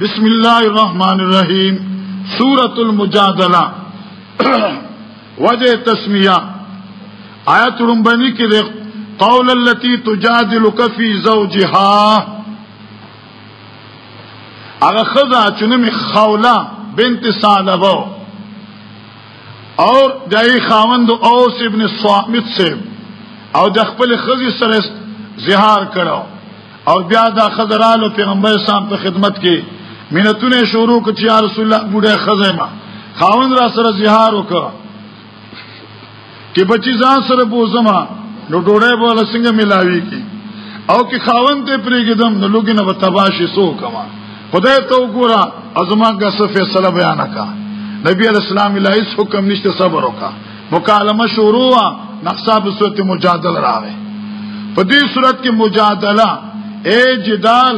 بسم الله الرحمن الرحیم سورۃ المجادله وجه تسمیه آیت رمبنی کې د قول التي تجادلك في زوجها هغه خزا چې نوم خوله بنت سالبو اور دای خاوند اوس ابن صامت سے او د خپل خزي سره زهار کړو او بیا دا خزرالو پیغمبر اسلام په خدمت کې مینتونه شروع کړ چې رسول الله بوډه خزیمه خاوند را سره زهار وکړ کې بچی ځان سره بوزما نو ډوړې بوله څنګه ملاوي کی او کې خاوند ته پرېګدم نو لوګي نه وتباشي سو کما خدای ته وګوره ازما کا څه فیصله بیان کا نبی علیہ السلام لا هیڅ حکم نشته صبر وکا مکالمه شروع وا نقصاب صورت مجادله راغې په دې صورت کې مجادله اے جدال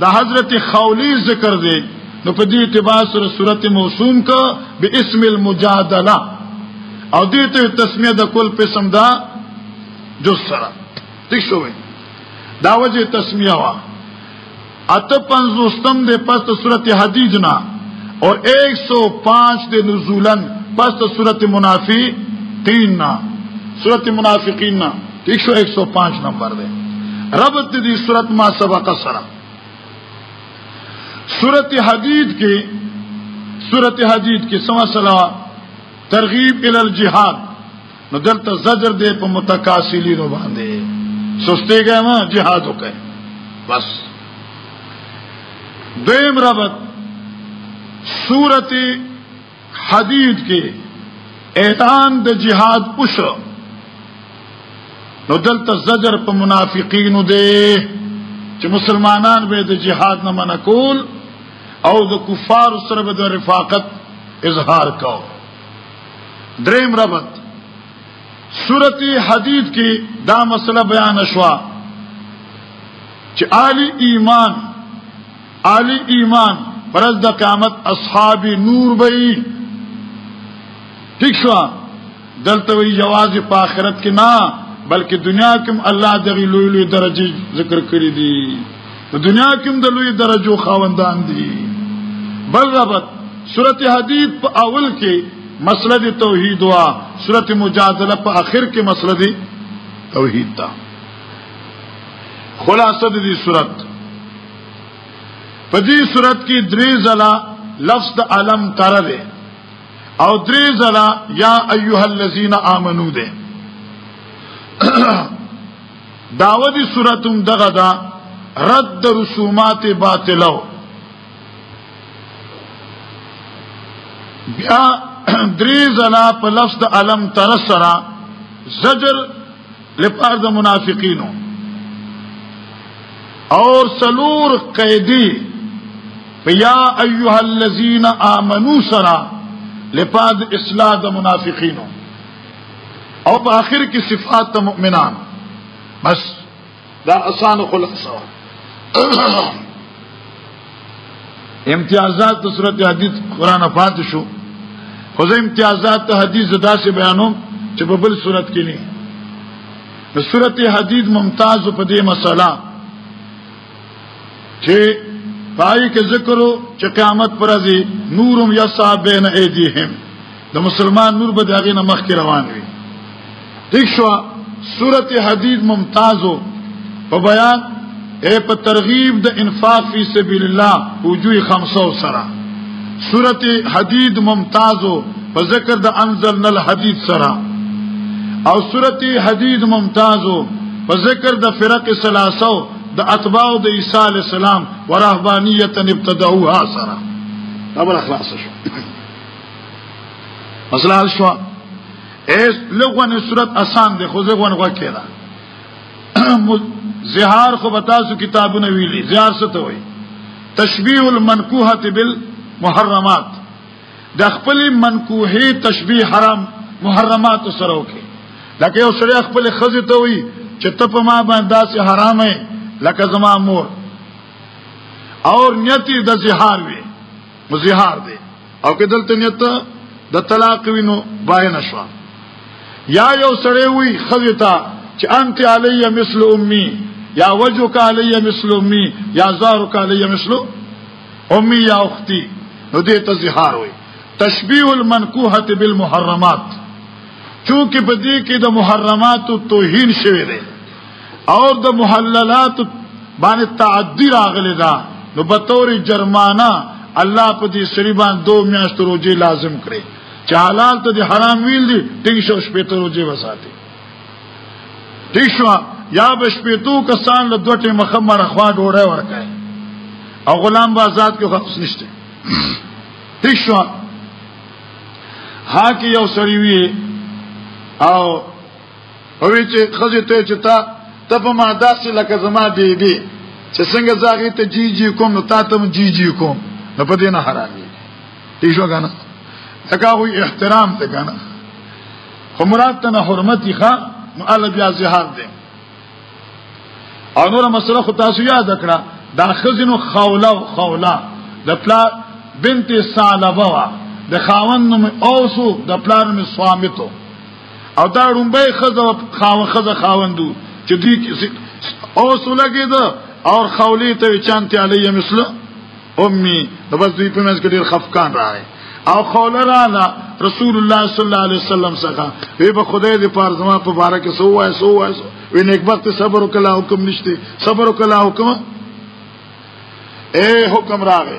د حضرت خولی ذکر دی نو په دې اعتبار سره صورت موسوم کا به اسم المجادله او دې ته تسمیه د کل قسم دا جو سره ٹھیک شوی دا وجه تسمیه وا اته پنځوستم د پس د سورت حدیج نه او 105 د نزولن پس د سورت منافقین نه سورت منافقین نه 105 نمبر ده ربط دې سورت ما سبق سره سورت حدید کې سورت حدید کې سما سلام ترغیب ال الجهاد نو دلته زجر دی په متکاسلینو باندې سستېږه ما جهاد وکړي بس دیم ربط سورتی حدید کې اعلان د جهاد اوشو نو دلته زجر په منافقینو دی چې مسلمانان به د جهاد نه منکول او د کفار سره به د رفاقت اظهار کاوه دریم ربط سورت حدید کې دا مسله بیان شوا چې عالی ایمان عالی ایمان پرز د قیامت اصحاب نور بئی ٹھیک شو دلته وی جواز په آخرت کې نه بلکې دنیا کې الله دغه لوی لوی درجه ذکر کړی دي په دنیا کې هم د لوی درجو خاوندان دي بل ربط سورته حدید په اول کې مسله د توحید وا سورته مجادله په اخر کې مسله د توحید دا خلاصه د دې سورته په دې سورته کې درې ځله لفظ د علم تر دی او درې ځله یا ایها الذین آمنو دی داوه دي صورت هم دغه دا رد رسومات باطلو بیا درې زلا په لفظ د علم تر سره زجر لپاره د منافقینو اور سلور قیدی فیا ایها الذین آمنو سرا لپاد اصلاح د منافقینو او په اخر کې صفات د مؤمنان بس دا اسانه خلاصه امتیازات د صورت حدیث قران فات شو خو زه امتیازات د حدیث داسې بیانوم چې په بل صورت کې نه د صورت حدیث ممتاز په دې مسله چې پای کې ذکرو چې قیامت پر ازي نورم یصاب بین ایدیهم د مسلمان نور به داغه نه مخ کې روان وي ٹھیک شو سورت حدید ممتازو په بیان اے په ترغیب د انفاق فی سبیل الله وجوه 500 سره سورت حدید ممتازو په ذکر د انزلنا الحدید سره او سورت حدید ممتازو په ذکر د فرق سلاسو د اتباع د عیسی علی السلام ورهبانیت ابتدعوها سره دا بل خلاص شو مسله حل شو ایس لغون صورت آسان دی خو زغون غوږ کړه زهار خو بتاسو کتابونه ویلي زهار څه ته وایي تشبیه المنکوحه بالمحرمات د خپل منکوحه تشبیه حرام محرمات سره وکي لکه یو سړی خپل خزه ته وایي چې ته په ما باندې داسې حرام یې لکه زما مور اور نیتی د زهار وي مزهار دی او که دلته نیت د طلاق وینو بای نشو یا یو سړی وی خزیتا چې انت علی مثل امي یا وجهک علی مثل امي یا ظهرک علی مثل امي یا اختي نو دې ته زهار وي تشبیه المنکوحه بالمحرمات چونکه په دې کې د محرماتو توهین شوی دی اور د محللات باندې تعدی راغلی دا نو په تور جرمانه الله په دې سری باندې دو میاشت روزي لازم کړي چې حلال ته د حرام ویل دي ټینګ شو شپې ته روزي وساتي ټینګ شو یا به شپې تو کسان له دوټه مخمر خوا ډوړې ورکړي او غلام با آزاد کې خاص نشته ټینګ شو ها کې یو سړی وی او وی چې خځه ته چې تا ته په ما داسې لکه زما بی بی چې څنګه زاغه ته جی جی کوم نو تا ته جی جی کوم نو په دې نه حرامي دي شو کنه تکا وی احترام ته کنه خو مراد ته نه حرمت ښه نو ال بیا زهار دي او نور مسله خو تاسو یاد کړه دا خزینو خولا خولا د پلا بنت سالبوا د خاوند نوم اوسو د پلان نوم سوامتو او دا رومبه خزه خاو خزه خاوندو چې دوی او سولګي ده او خولي ته چانتي علي مثل امي نو بس دوی په منځ کې ډېر خفقان راغی او خوله رااله رسول الله صلی الله علیه وسلم څخه وی به خدای دې پار زما په باره کې سو وای سو وای وی نیک وخت صبر وکړه حکم نشته صبر وکړه حکم اے حکم راغی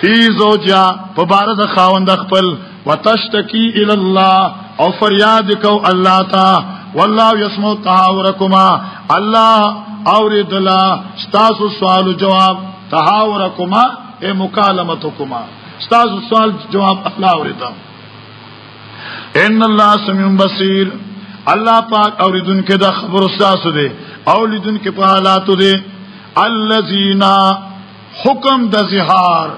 فی زوجا په بار د خاوند خپل وتشتکی ال الله او فریاد کو الله تا والله یسمع تهاورکما الله اوریدلا تاسو سوال جواب تهاورکما ای مکالمتکما تاسو سوال جواب الله اوریدا ان الله سميع بصير الله پاک اوریدن کې د خبرو تاسو دی اولیدن کې په حالاتو دی الذين حکم د زهار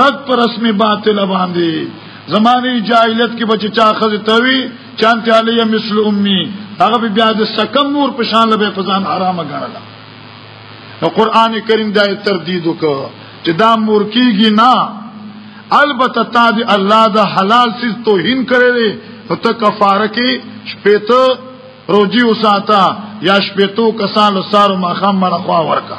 رد پر رسمي باطل باندې زمانه جاهلیت کې بچ چا خزه توي چانته علی مثل امي هغه بیا د سکم مور په شان لبه فزان حرام غړل نو قران کریم دا تردید وکړه چې دا مور کیږي نه البته تا دی الله دا حلال سیز توهین کړی دی نو ته کفاره کې شپېته روجي وساته یا شپېتو کسانو سارو ماخام مرخوا ورکا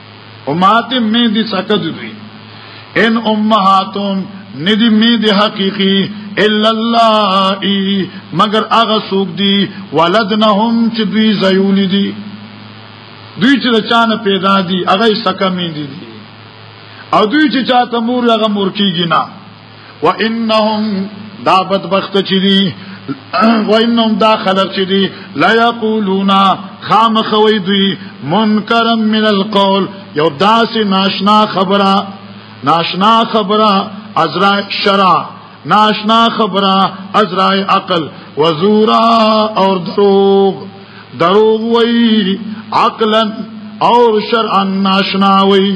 امهات می دي سکد دوی ان امهاتهم ندی می دی حقیقی الا الله ای مگر هغه سوق دی ولدنهم چې دوی زیول دي دوی چې چانه پیدا دي هغه سکه می دي او دوی چې چاته مور هغه مور کیږي نه وانهم دا بدبخت چي دي وانهم دا خلق چي دي لا يقولون خامخوي دوی منکرا من القول یو داس ناشنا خبره ناشنا خبره ازرا شرع ناشنا خبره ازرا عقل وزورا اور دروغ دروغ وی عقلا اور شرعا ناشنا وی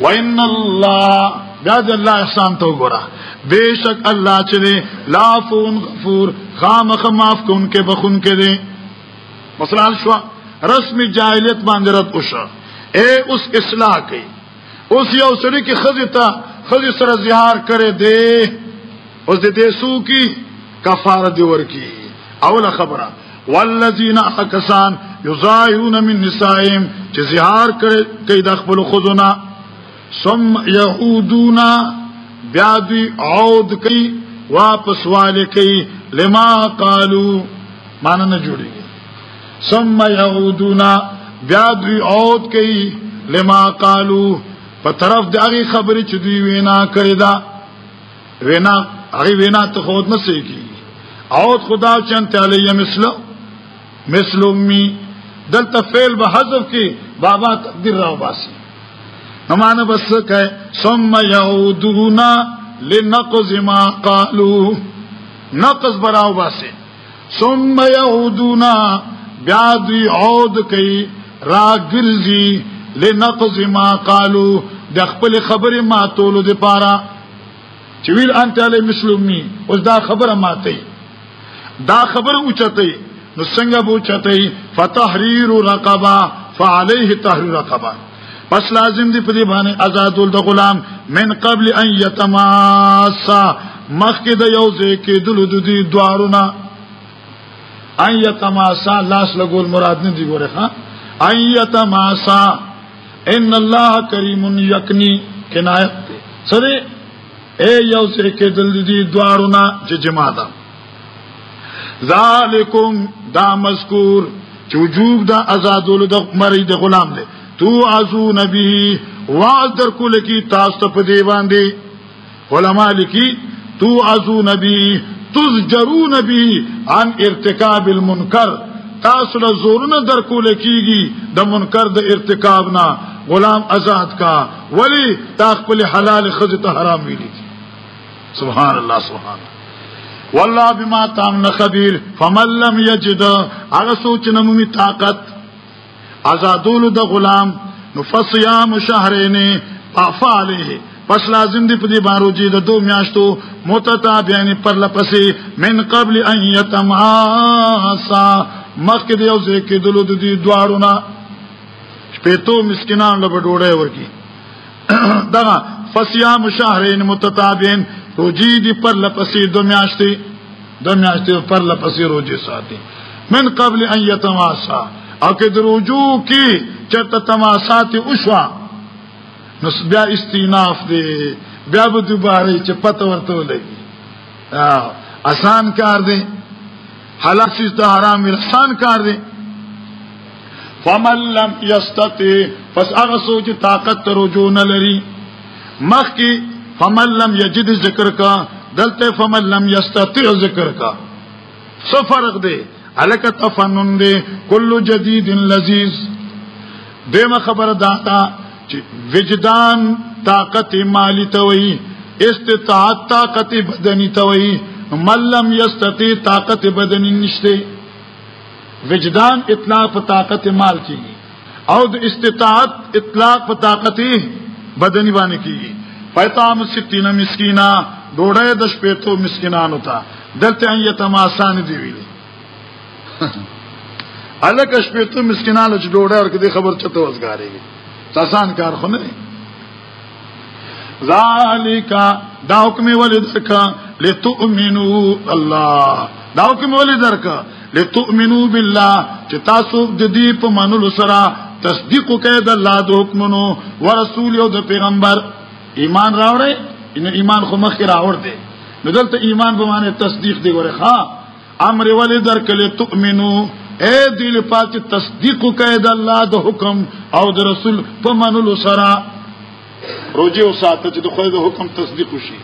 وان الله دا د الله احسان ته وګوره بیشک الله چې دی لافون غفور خامخ معاف کون کې بخون کې دی مثلا شو رسمي جاهلیت باندې رد وشو اے اوس اصلاح کوي اوس یو سړي کې خزه تا خزه سره زهار کړي دی اوس دې سو کی کفاره دی ورکی اوله خبره والذین اکسان یظاهرون من نسائهم چې زهار کوي د خپل خودونه ثم يعودون بیا دوی عود کوي واپس والي کوي لما قالو معنا نه جوړيږي ثم يعودون بیا دوی عود کوي لما قالو په طرف د هغه خبرې چې دوی وینا کړې ده وینا هغه وینا ته خود نه سېږي او خدا چن تعالی مثل مثل امي دلته فعل به حذف کې بابا تقدیر راو باسي نو معنا بس کوي ثم يعودون لنقض ما قالوا نقض براو باسي ثم يعودونا بیا دوی عود کوي را ګرځي لنقض ما قالو د خپل خبره ماتولو د پاره چې ویل انت علی مسلمی اوس دا خبره ماته دا خبره اوچته نو څنګه بوچته فتحریر رقبه فعليه تحرير رقبه پس لازم دی په دې باندې آزادول د غلام من قبل ان يتماسا مخکې د یو ځای کېدل د دې دوارونه ان يتماسا لاس لګول مراد نه دی ګوره ها ان يتماسا ان الله کریم یکنی کنایت سره اے یو ځای کېدل د دې دوارونه چې جما ده ذالکم دا مذکور چې وجوب دا آزادول د مری د غلام دی تو ازو نبی واز در کول کی تاسو ته په دی باندې علما لکی تو ازو نبی تزجرون به عن ارتکاب المنکر تاسو له زورونه در کول کیږي د منکر د ارتکاب نه غلام آزاد کا ولی تا خپل حلال خزه ته حرام ویلی سبحان الله سبحان الله والله بما تعملون خبير فمن لم يجد هغه سوچ نه مومي طاقت آزادول د غلام نو فصيام شهرين افعاله پس لازم دی په دې بارو جی د دو میاشتو متتابعین پر لپسې من قبل ان یتماسا مخکې دی او ځکه دلو د دې دواړو نه شپېتو مسکینان له ډوړې ورکی دغه فصيام شهرين متتابعين روجي دي پر لپسې دو میاشتې دو میاشتې پر لپسې روجي ساتي من قبل ان يتماسا او کې دروجو کې چرته تماسات اوشوا نو بیا استیناف دی بیا به دوباره چې پته ورته ولګي اسان کار دی حلال سیز ته حرام ویل سان کار دی فمن لم یستطع پس هغه سوچ طاقت تر رجوع نه لري مخ کی فمن لم یجد ذکر کا دلته فمن لم یستطع ذکر کا څه فرق دی الک تفنن دی کل جدید لذیذ دیمه خبر داتا وجدان طاقت مالی توئی استطاعت طاقت بدنی توئی من لم یستطیع طاقت بدنی نشته وجدان اطلاق په طاقت مال کیږي او د استطاعت اطلاق په طاقت بدنی باندې کیږي پیتام ستین مسکینا ډوړې د شپېتو مسکینانو ته دلته یې تماسان دی ویلي الک شپته مسکینانو چې ډوډۍ ورکې دي خبر چته وزګاری تاسان کار خو نه ذالک دا حکم ولې درکا لتؤمنو الله دا حکم ولې درکا لتؤمنو بالله چې تاسو د دې په منلو سره تصدیق وکړئ د الله د حکمونو ورسول او د پیغمبر ایمان راوړئ ان ایمان خو مخکې راوړ دی نو دلته ایمان به معنی تصدیق دی ورخه امر ولی در کلی تؤمنو اے دل پاک تصدیق کوي د الله د حکم او د رسول په منلو سره روزه او ساته چې د خدای د حکم تصدیق وشي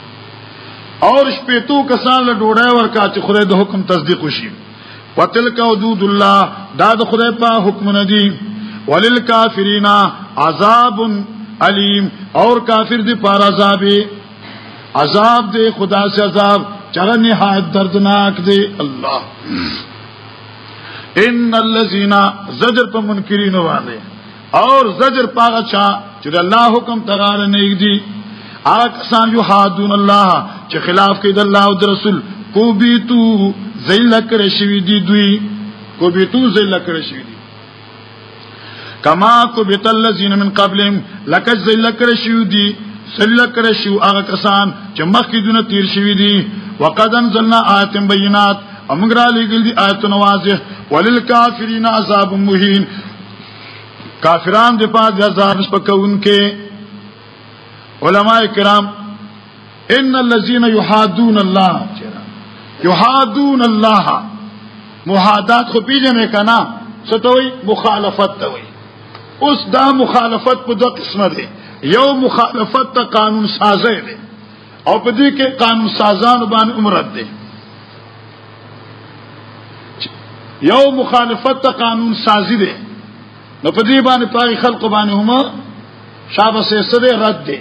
اور شپېتو کسان له ډوډۍ ورکا چې خدای د حکم تصدیق وشي وتلک حدود الله دا د خدای په حکم نه دي وللکافرین عذاب الیم اور کافر دی پار عذابی عذاب دې خدا سے عذاب چغه نهایت دردناک دې الله ان الذين زجر په منکرین باندې اور زجر پاغه چا چې الله حکم تغار نه دی هغه کسان یو حادون الله چې خلاف کوي د الله او د رسول کو بیتو ذل کړی شوی دی دوی کو بیتو ذل کړی شوی دی کما کبت الذين من قبلهم لکه ذل کړ شو دي ذل کړ شو هغه کسان چې مخکې دونه تیر شوی دي وقد انزلنا آیات بینات امګر علی ګل دي آیات نوازه وللکافرین عذاب مهین کافران د پاد عذاب سپکون کې علما کرام ان الذين يحادون الله يحادون الله محادات خو پیژنې کنا ستوي مخالفت ته وي اوس دا مخالفت په دوه قسمه دي یو مخالفت ته قانون سازه دي او په دې کې قانون سازان باندې عمرت دي یو مخالفت ته قانون سازي دي نو په دې باندې پای خلق باندې هم شابه سره رد دي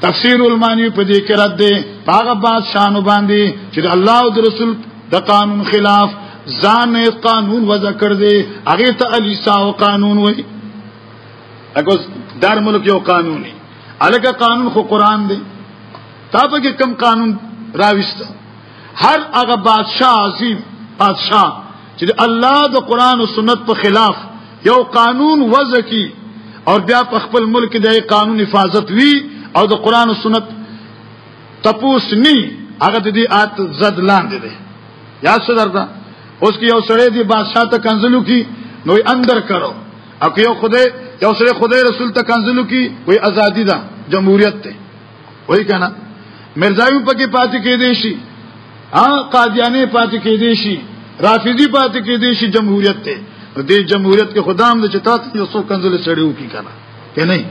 تفسیر المانی په دې کې رد دی هغه بادشاہانو باندې چې الله او رسول د قانون خلاف ځان قانون وضع کړ دی هغه ته الیسا او قانون وای اګه دار ملک یو قانوني الګه قانون خو قران دی تا په کې کم قانون راويست هر هغه بادشاہ عظیم بادشاہ چې الله د قران او سنت په خلاف یو قانون وضع کی او بیا په خپل ملک د قانون حفاظت وی او د قران او سنت تپوس نی هغه د دې آت زد لاندې دی یا څه درته اوس کې یو سړی دی بادشاہ ته کنزلو کی نو اندر کرو او یو خدای یو سړی خدای رسول ته کنزلو کی وی ازادي ده جمهوریت ته وای کنه مرزایو پکې پاتې کې دي شي ا قادیانه پاتې کې دي شي رافضی پاتې کې دي شي جمهوریت ته دې جمهوریت کې خدام د چتا ته یو څو کنزل سړیو کی کنه کې نه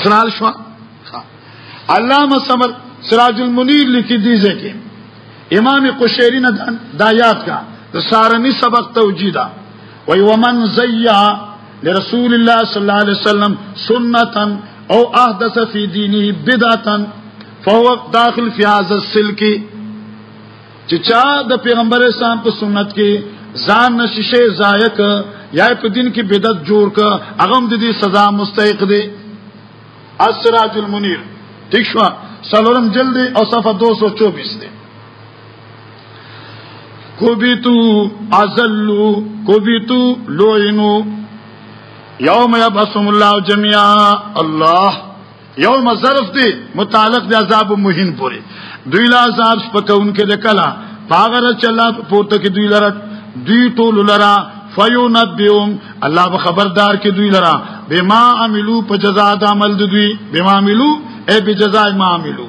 اسرال شو علامه سمر سراج المنیر لیکي دي ځکه امام قشیری نه دا یاد کا د سارنی سبق توجیدا وی ومن زیا لرسول الله صلی الله علیه وسلم سنتا او احدث فی دینه بدعتا فهو داخل فی هذا السلک چې چا د پیغمبر اسلام په سنت کې ځان نششه زایک یا په دین کې بدعت جوړ ک هغه د دې سزا مستحق دی السراج المنیر ٹھیک شو سلورم جلد او صفحه 224 دی کوبیتو ازلو کوبیتو لوینو یوم یبعثهم الله جميعا الله یوم ظرف دی متعلق د عذاب مهین پوری دوی لا عذاب سپکون کې لکلا باغر چلا پورته کې دوی لره دوی ټول لره فینبئهم الله به خبردار کې دوی لره بما عملو په جزاء د عمل دوی بما عملو اے بجزاء ما عملو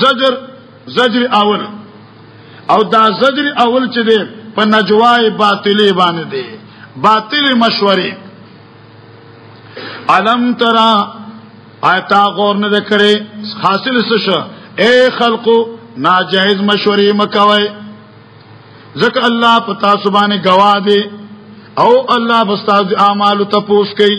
زجر زجر اول او دا زجر اول چې دی په نجوای باطلې باندې دی باطل مشورې علم ترا آیتا غور نه کړي حاصل څه شو اے خلقو ناجائز مشورې مکوي ځکه الله پتا سبحانه گواه دی او الله بستاز اعمال تپوس کوي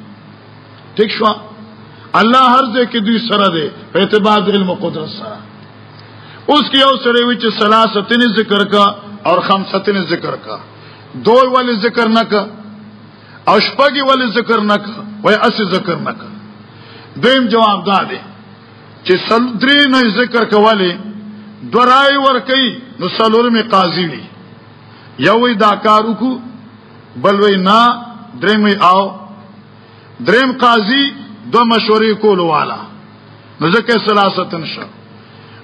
ٹھیک شو الله هر ځای کې دوی سره دی په اعتبار د علم او قدرت سره اوس کې یو سره وی چې ثلاثتن ذکر کا او خمسطن ذکر کا دوی ول ذکر نه کا او شپږي ول ذکر نه کا وای اس ذکر نه کا دیم جواب دا دی چې سل درې نه ذکر کواله درای ور کوي نو سلور می قاضي وي یو دا کارو کو بل وی نه دریم وی او دریم قاضي دو مشورې کول والا نو ځکه سلاستن شو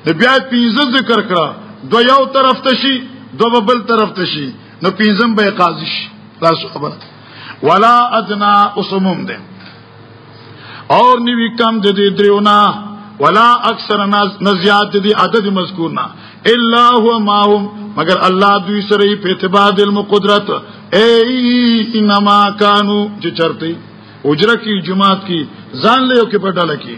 د بیا پینځه ذکر کړه دو یو طرف ته شي دو بل طرف ته شي نو پینځم به قاضي شي تاسو خبره ولا ادنا اسمم ده اور نیوی کم د دې دریونا ولا اکثر ناس نزیات دي عدد مذکورنا الا هو ماهم مگر الله دوی سره په اعتبار د قدرت ای انما کانو چې چرته اجره کی جماعت کی ځان له یو کې په ډله کې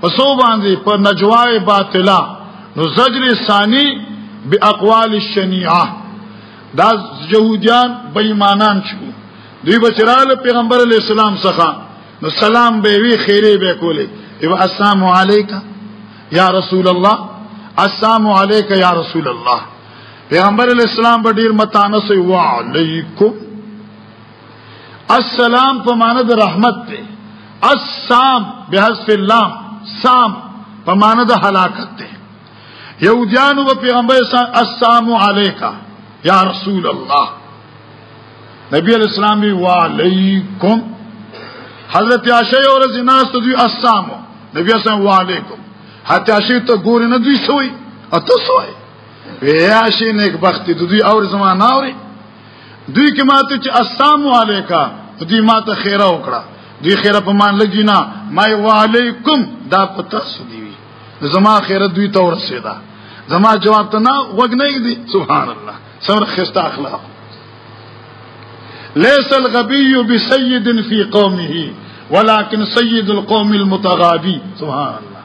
پسو باندې په نجوای باطلا نو زجر ثانی باقوال الشنیعه دا يهوديان بېمانان شو دوی بچراله پیغمبر علی السلام څخه نو سلام به وی خیره به کوله ایو السلام علیکا یا رسول الله السلام علیکا یا رسول الله پیغمبر علی السلام به ډیر متانه سي وعلیکم السلام په معنی د رحمت دی السام بحذف اللام سام په معنی د هلاکت دی یهودیانو په پیغمبر السلام علیکا یا رسول الله نبی علیہ السلام وی وعلیکم حضرت عائشہ یو ورځ ناس ته دوی السلام نبی اسلام وعلیکم حتی عائشہ ته ګور نه دوی سوی اته سوی وی عائشہ نیک بخت دوی اور زمانہ اوري دوی کې ماته چې السلام علیکا دوی ماته خیره وکړه دوی خیره په مان لګی نه ما وعلیکم دا پتا سدی وی زما خیره دوی ته ورسېدا زما جواب ته نه وګ نه دی سبحان الله سمر خسته اخلاق ليس الغبي بسيد في قومه ولكن سيد القوم المتغابي سبحان الله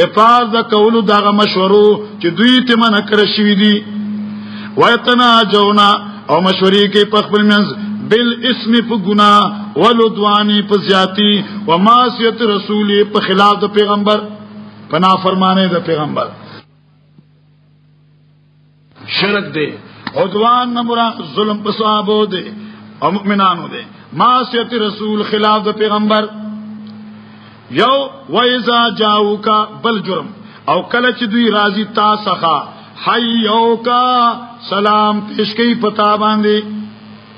لپاره د کولو دغه مشورو چې دوی ته منع کړی شوی دی وایتنا جونا او مشورې کې په خپل منځ بل اسم په ګنا ولدوانی په زیاتی و معصیت رسول په خلاف د پیغمبر پنا فرمانه د پیغمبر شرک دی عدوان نه مراد ظلم په صحابه دی او مؤمنانو دی معصیت رسول خلاف د پیغمبر یو وایزا جاوکا بل جرم او کله چې دوی راضی تا سخا حیوکا سلام پیش کوي پتا باندې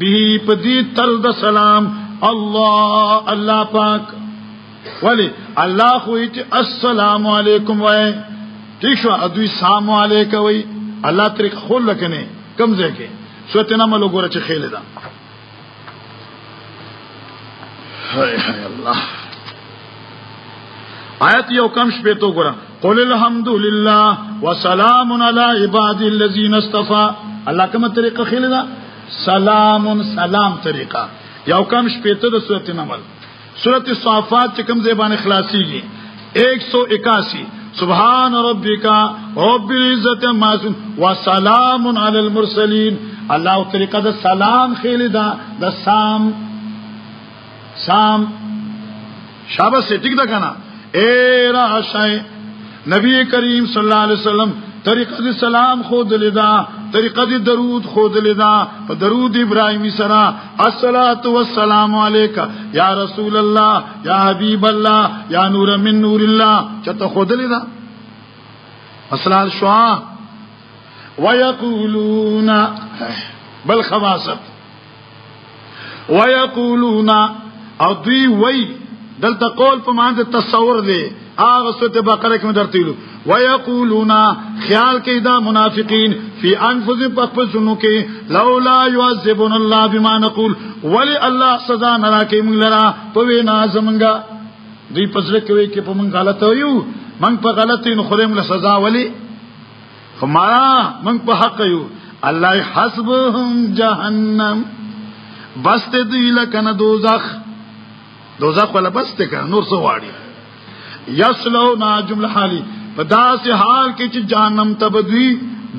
به په دې تل د سلام الله الله پاک ولی الله خو چې السلام علیکم وای ٹھیک شو ادوی سلام علیکم وای الله تر خو لکنه کم ځای کې سورت نمل وګوره چې خېل ده هاي هاي الله آیت یو کم شپې تو ګره قل الحمد لله وسلام علی عباد الذین اصطفى الله کومه طریقه خېل دا سلام سلام طریقه یو کم شپې ته د سورته نمل سورته صافات چې کوم زبان خلاصيږي 181 سبحان ربک رب العزت ما وسلام علی المرسلین الله طریقه د سلام خېل دا د سام سام شابه سي ټیک ده کنه اے راشای نبی کریم صلی الله علیه وسلم طریقه د سلام خود لیدا طریقه د درود خود لیدا په درود ابراهیمی سره الصلات والسلام علیک یا رسول الله یا حبیب الله یا نور من نور الله چته خود لیدا اصلال شوا ويقولون بل خماسه ويقولون او دوی وی دلته قول په معنی د تصور دی هغه سورته بقره کې درتیلو ويقولون خیال کې دا منافقین فی انفس پخپل سنو کې لولا يعذبون الله بما نقول ولی الله سزا نه راکې موږ لرا په وینا زمونږه دوی پسره کوي کې په موږ غلط یو موږ په غلطین خورم له سزا ولی خمارا من په حق یو الله حسبهم جهنم بس ته دی لکنه دوزخ دوزخ ولا بس ته کنه نور څه واړي یسلو نا جمله حالی په داسې حال کې چې جهنم ته بدوی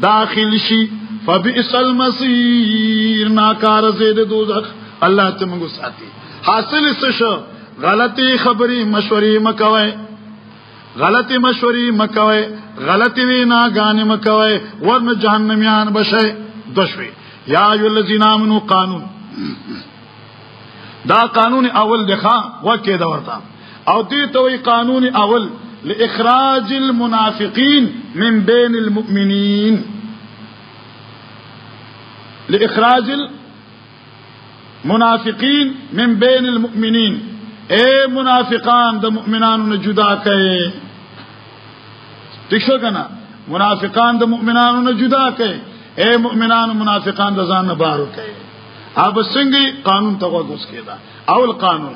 داخل شي فبئس المصير ناکار زید دوزخ الله ته موږ ساتي حاصل څه شو غلطي خبري مشورې مکوئ غلطی مشوری مکوي غلطی وینا غانې مکوي ورنه جهنميان بشي دشوي یا ایو الذین آمنو قانون دا قانون اول دخا وکې دا ورته او دې ته وی قانون اول لاخراج المنافقین من بین المؤمنین لاخراج منافقین من بین المؤمنین اے منافقان د مؤمنانو نه جدا کړي تښو کنه منافقان د مؤمنانو نه جدا کړي اے مؤمنانو منافقان د ځان نه بارو کړي اب څنګه قانون ته وګوس کېدا اول قانون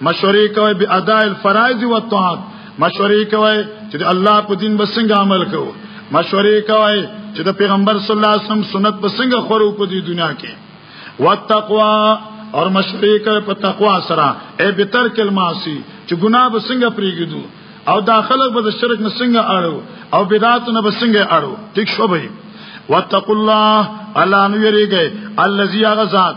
مشورې کوي به اداء الفرائض او الطاعات مشورې کوي چې د الله په دین به څنګه عمل کوو مشورې کوي چې د پیغمبر صلی الله علیه وسلم سنت به څنګه خورو په دې دنیا کې وتقوا اور مشورې کوي په تقوا سره اے بتر کلماسی چې ګناه به څنګه پریږدو او داخله به د شرک نه څنګه اړو او بدعات نه به څنګه اړو ټیک شو به وتقوا الله الله نو یریږي الذي غزاد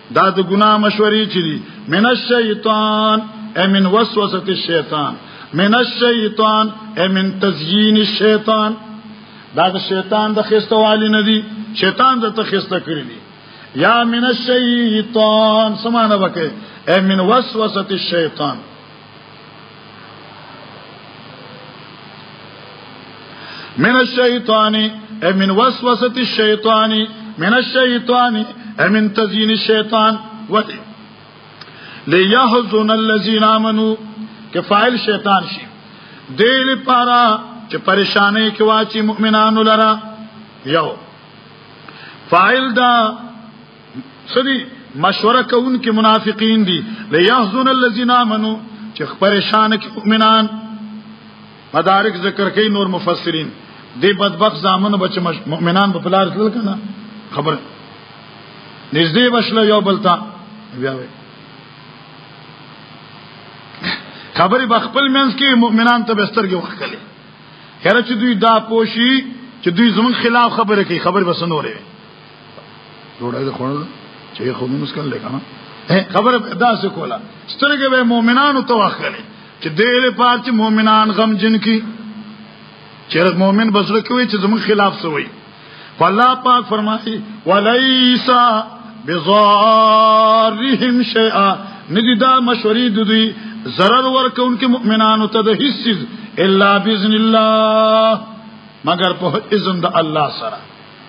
دا د ګناه مشورې چي دي من الشیطان امن وسوسه الشیطان من الشیطان امن تزیین الشیطان دا د شیطان د خسته والی نه دي شیطان د ته خسته کړی دي یا من الشیطان سمانه وکي امن وسوسه الشیطان من الشیطان ای من وسوسه الشیطان من الشیطان ای من تزین الشیطان ولی لیحزن الذین آمنو که فاعل شیطان شي دیل پارا چې پریشانې کې واچي مؤمنانو لرا یو فاعل دا سدي مشوره کوونکې منافقین دي ليحزن الذين امنوا چې پریشان کې مؤمنان مدارک ذکر کوي نور مفسرین دې بدبخت زامن بچ مؤمنان په پلار تل کنه خبر نږدې بشله یو بلتا بیا وي خبرې بخپل منځ کې مؤمنان ته بسترګې وکړي هر چې دوی دا پوشي چې دوی زمون خلاف خبره کوي خبر بس نورې ډوډۍ د خوړل چې خو موږ مسکل لګا خبر دا څه کولا سترګې به مؤمنانو ته واخلې چې دې له پات چې مؤمنان غم جن کی چې مؤمن بسره کوي چې زموږ خلاف سوی فالله پاک فرمایي ولیسا بضارهم شیئا ندی دا مشوری دوی ضرر ورکونکو مؤمنانو ته د هیڅ الا باذن الله مگر په اذن د الله سره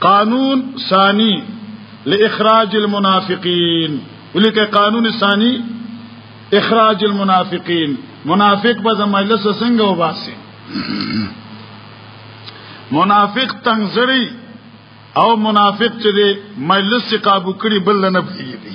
قانون ثانی لاخراج المنافقین ولیکه قانون ثانی اخراج المنافقین منافق به زمایلس څنګه وباسي منافق تنگزری او منافق چې دی مجلس قابو کړي بل نه پیږي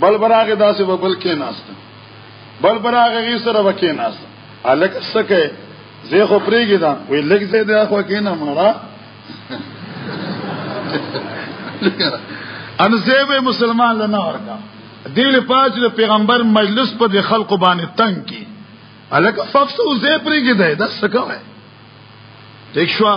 بل براغه داسې په بل کې ناست بل براغه غي سره وکې ناست الک سکه زه خو پریګی دا وی لګ زه دا خو کې نه مړه ان زه به مسلمان لنه ورکا دیل پاج له پیغمبر مجلس پر خلق باندې تنگ کی الک ففسو زه پریګی دا دا سکه وای دیکھ شو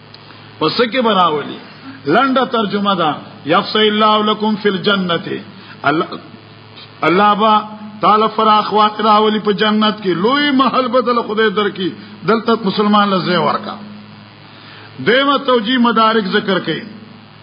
پس کې براولي لنډه ترجمه ده یفصل الله لكم فی الجنه الله با تعالی فراخ واقع راولي په جنت کې لوی محل بدل خدای درکې دلته مسلمان لزه ورکا دیمه توجی مدارک ذکر کړي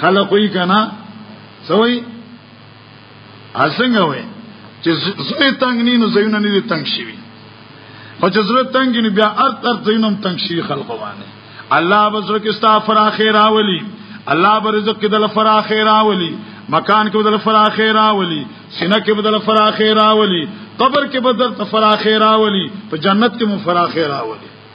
خلق وی کنا سوی اسنګ وی چې زوی تنگ نه نو زینه نه تنگ شي خو چې زړه تنگ نه بیا ار تر زینم تنگ شي خلق باندې الله بزر کې ستا فراخه راولي الله برزق کې دل فراخه راولي مکان کې بدل فراخه راولي سینه کې بدل فراخه راولي قبر کې بدل فراخه راولي په جنت کې مو فراخه راولي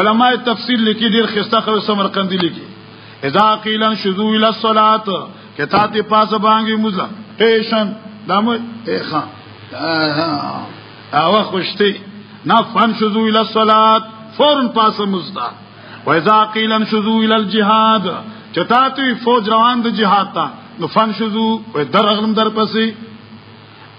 علماء تفسیر لیکي ډیر خسته خو سمرقندی لیکي اذا قیل شذو الى الصلاه کتا ته پاس باندې مزه ایشن دم ایخا او خوشتي نه فن شذو الى الصلاه فورن پاس مزه واذا قیل شذو الى الجهاد چتا ته فوج روان د جهاد ته نو فن شذو و درغلم در پسې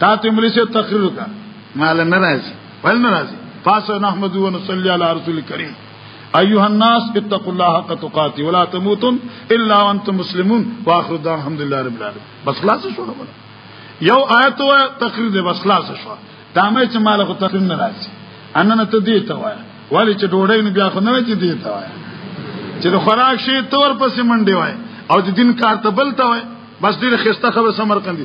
تا ته ملي شه تقریر وکړه مال نه راځي ول نه راځي فاس نحمد و نصلي على رسول الكريم ايها الناس اتقوا الله حق تقاته ولا تموتن الا وانتم مسلمون واخر دعوانا الحمد لله رب العالمين بس خلاص شو خبره یو آیت و تقریر دی بس خلاص شو دا مې چې مال خو تقریر نه راځي ان نه ته دی ته وای ولی چې ډوډۍ نه بیا خو نه چې دی ته وای چې د خوراک شی تور پسې منډي وای او د دین کار ته بل ته وای بس ډیر خسته خبر سمر کندي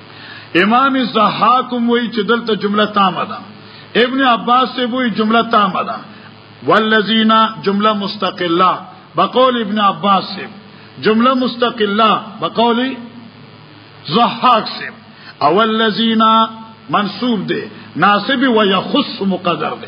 امام زحاکم وی چې دلته جمله تامه ده ابن عباس سے وی جمله تامه ده والذین جمله مستقله بقول ابن عباس سے جمله مستقله بقول زحاک سے اول الذین منصوب ده ناسب و یخص مقدر ده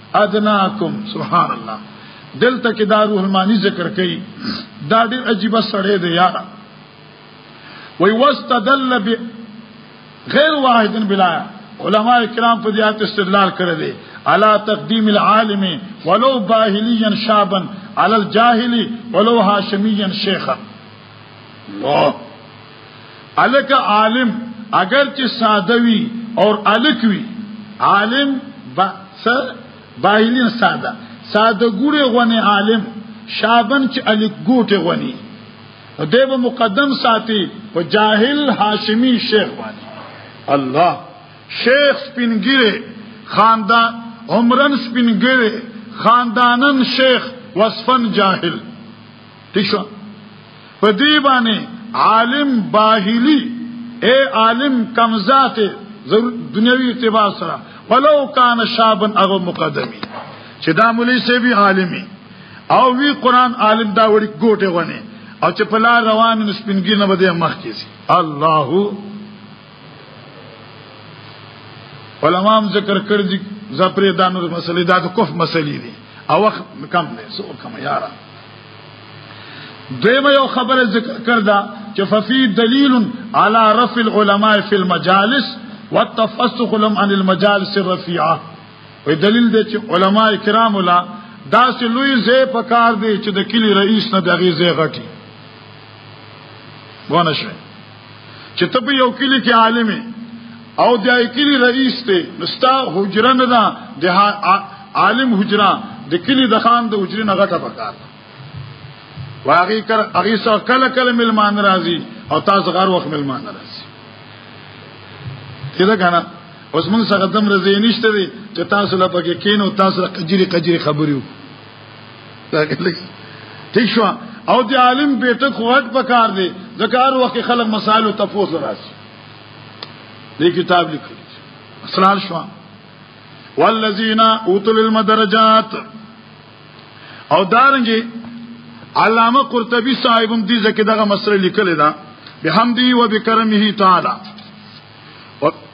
ادناکم سبحان الله دلته کې دا روح المانی ذکر کړي دا ډېر عجیب سره دی یارا وی واستدل ب غیر واحد بلا علماء کرام په دې آیت استدلال کړی دی علا تقدیم العالم ولو باهلیا شابا علی الجاهل ولو هاشمیا شیخا الله الک عالم اگر چې ساده وي او الک وي عالم با سر باهلین ساده ساده ګوره غونی عالم شابن چې الک ګوټه غونی دیو مقدم ساتي په جاهل هاشمی شیخ باندې الله شیخ سپینګره خاندان عمرن سپینګره خاندانن شیخ وصفن جاهل ٹھیک شو په دی باندې عالم باهلی اے عالم کمزات دنیوی اعتبار سره ولو کان شابن اغه مقدمی چې دا مولوی سیبی عالمی او وی قران عالم دا وړي ګوټه غني او چې په لار روان نسپینګی نه بده مخ کیږي الله علماء ذکر کړی ځپری دانو مسلې دا د کوف مسلې دي او وخت کم دی سو کم یارا دویمه یو خبره ذکر کړدا چې ففي دلیل علی رفع العلماء فی المجالس والتفسخ لهم عن المجالس الرفيعه وی دلیل دی چې علما کرام ولا دا چې لوی زی په کار دی چې د کلی رئیس نه دغه زی غټي ونه شي چې ته په یو کلی کې عالم او د کلی رئیس ته نستا حجره نه ده د عالم حجره د کلی د خان د حجره نه غټه پکار واغی کر اغي سو کله کله ملمان راضي او تاسو غر وخت ملمان راضي کله کنه اوس موږ څنګه دم رضی نشته چې تاسو لپاره کې کینو تاسو قجری قجری خبرو ٹھیک شو او د عالم بیٹک غټ پکار دی ذکر وخت خلک مسائل او تفوز راځي دې کتاب لیکل اسرار شو والذین اوتل المدرجات او دارنګي علامه قرطبي صاحب هم دې ځکه دغه مسله لیکل دا بحمدی و بکرمه تعالی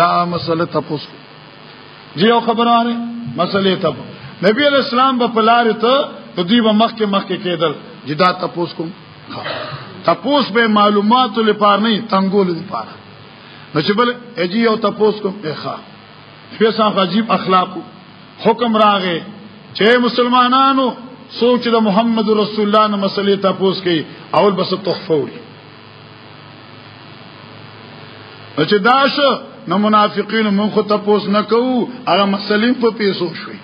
دا مسله تاسو جی او خبرانه مسله تاسو نبی علیہ السلام په پلار ته د دې په مخ کې مخ کې کېدل جدا تاسو کوم تاسو به معلوماتو لپاره نه تنګول لپاره نو چې بل اجي او تاسو کوم ښه په څه عجیب اخلاقو حکم راغې چې مسلمانانو سوچ د محمد رسول الله نو مسلې تاسو کې اول بس تحفه وړي چې دا شو نو منافقین مونږ خو تاسو نه کوو هغه مسلې په پیسو شوي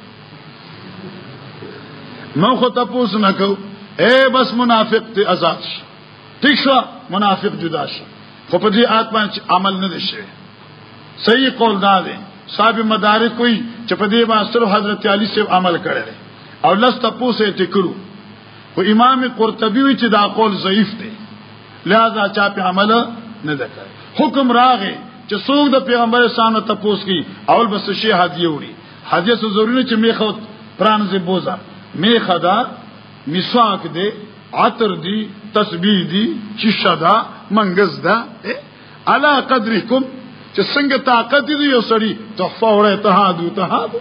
مونږ خو تاسو نه کوو اے بس منافق ته آزاد شي ٹھیک شو منافق جدا شي خو په دې آیت باندې عمل نه شي صحیح قول دا دی صاحب مدارک کوئی چې په دې باندې حضرت علی سے عمل کړی او لست پوسه ټکرو خو امام قرطبي وی چې دا قول ضعیف دی لہذا چا په عمل نه دکړ حکم راغې چې څوک د پیغمبر اسلام ته پوس کی اول بس شي هدیه وړي هدیه سو ضروري چې میخه پران زی بوزا میخه دا مسواک دی عطر دی تسبیح دی شیشه دا منګز دا علا قدرکم چې څنګه طاقت دی یو سړی تحفه وړه ته هادو ته هادو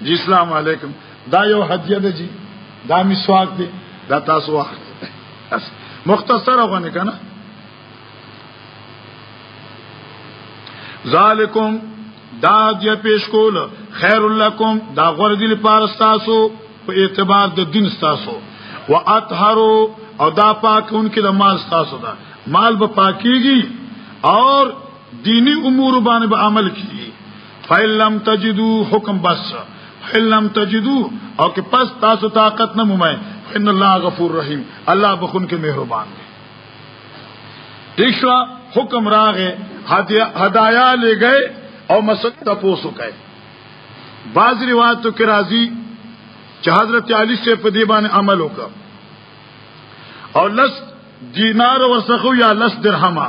جی اسلام علیکم دا یو هدیه ده جی دا مسواک دی دا تاسو واخلئ مختصر غونه کنه ذالکم دا دی پیش کول خیر لکم دا غور دی لپاره تاسو په اعتبار د دین تاسو واطهروا او دا پاکون کې د مال تاسو دا مال به پاکيږي اور دینی امور باندې به عمل کیږي فإن لم تجدوا حکم بس فإن لم تجدوا او که پس تاسو طاقت نه مومای ان الله غفور رحیم الله بخون کې مهربان دی دیشوا حکم راغه هدایا لګي او مسک تاسو کوي بعض روایتو کې راځي چې حضرت علی سے په دې باندې عمل وکړ او لس دینار ورسخو یا لس درهمه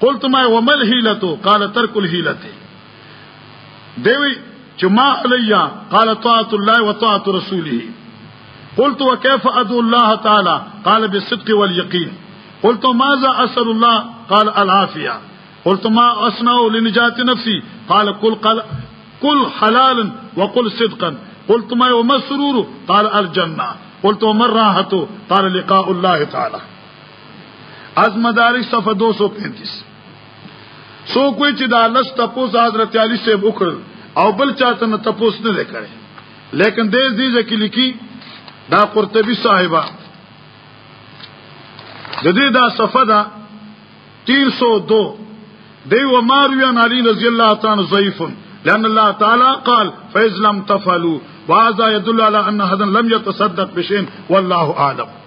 قلت ما وما الهيلة قال ترك الهيلة دیوی چما علیا قال طاعت الله وطاعة رسوله قلت وكيف ادعو الله تعالى قال بالصدق واليقين قلت ماذا اسال الله قال العافيه قلت ما اصنع لنجاة نفسي قال كل قل كل حلالا وقل صدقا قلت ما يوم السرور قال الجنة قلت وما الراحة قال لقاء الله تعالى از مدارک صفحه 235 سو کوئی چې دا لس تپوس حضرت علی سے وکړ او بل چاته نه تپوس نه کړي لیکن دې دې ځکه لیکي دا قرطبي صاحبہ د دې دا صفه دا 302 دی و ماروی عن علی رضی الله تعالی ضعیف لان الله تعالی قال فاذ لم تفعلوا وهذا يدل على ان هذا لم يتصدق بشيء والله اعلم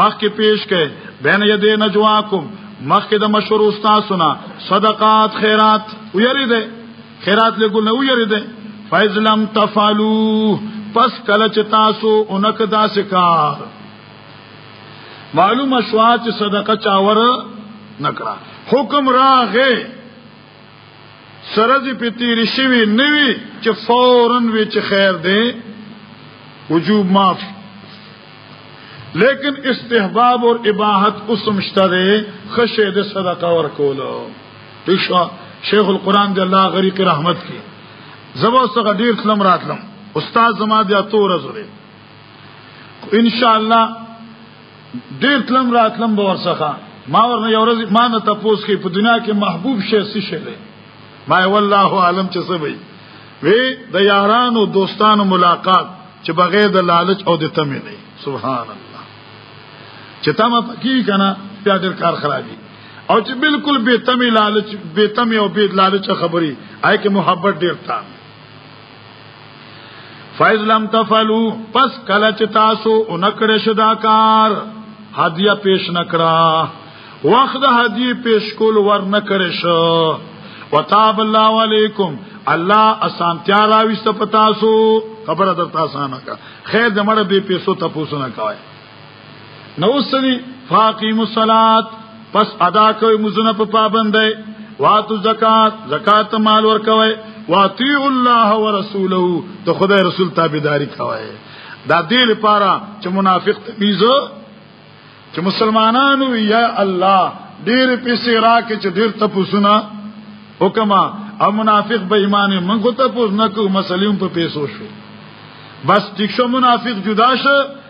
مخکې پیش کړي بین یدې نجواکم مخکې د مشور استاد سنا صدقات خیرات ویری ده خیرات له ګل نه ویری ده فیض لم تفعلو پس کله چې تاسو اونک داسې کار معلومه شوا چې صدقه چاور نکړه حکم راغې سرز په تیر شوی نوی چې فورن وی چې خیر دی وجوب معاف لیکن استحباب اور اباحت اسم شتره خشه د صدقه ور کولو دیشا شیخ القرآن دی الله غری کی رحمت کی زبا سره ډیر تلم راتلم استاد زما دی اتو ورځ ان شاء الله ډیر تلم راتلم به ورڅخه ما ورنه یو ورځ ما نه تپوس کې په دنیا کې محبوب شې څه شې دی ما والله عالم چې سوي وی د یارانو دوستانو ملاقات چې بغیر د لالچ او د تمه نه سبحان الله چې تمه پکی کنه بیا ډیر کار خرابي او چې بالکل بے تمی لالچ بے تمی او بے لالچ خبري آی کې محبت ډیر تام فیض لم تفلو پس کله چې تاسو اونکړه شدا کار هدیه پیش نکړه وخت د هدیه پیش کول ور نکړه شو وتاب الله علیکم الله اسانتیا راويست پتا سو خبره درته اسانه کا خیر دمړ به پیسو تاسو نه کوي نو سدي فاقیم الصلات پس ادا کوي مزونه په پابندۍ واتو زکات زکات مال ور کوي واطیع الله ورسوله ته خدای رسول تابعداري کوي دا دې لپاره چې منافق تمیز چې مسلمانانو یا الله ډېر پیسې راکې چې ډېر تپوسونه وکما او منافق به ایمان منګ ته پوز نه کو مسلیم په پیسو شو بس ټیک شو منافق جدا شو